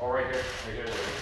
Or here, right here. Right here.